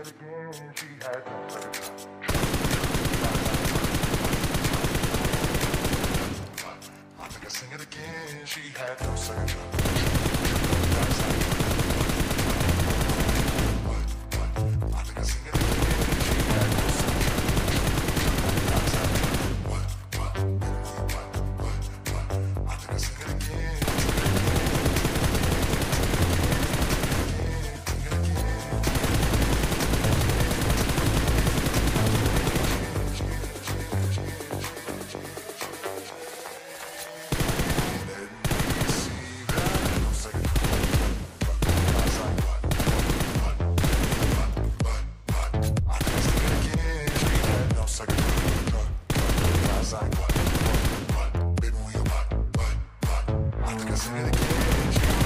again, she had no cause in the cage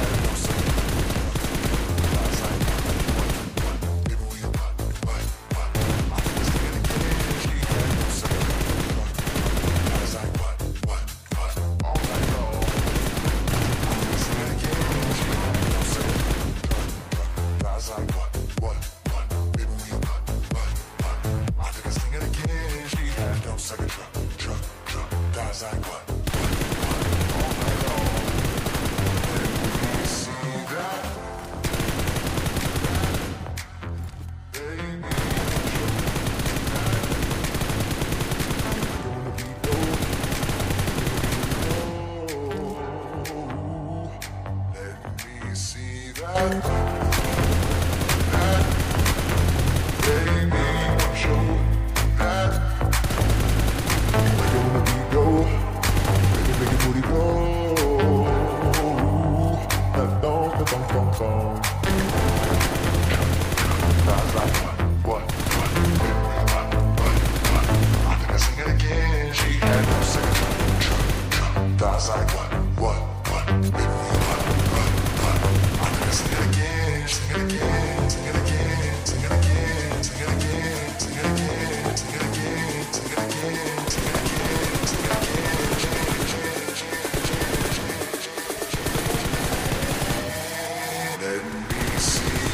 She had no second. Thighs like what, what, what, what, what.